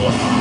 Wow.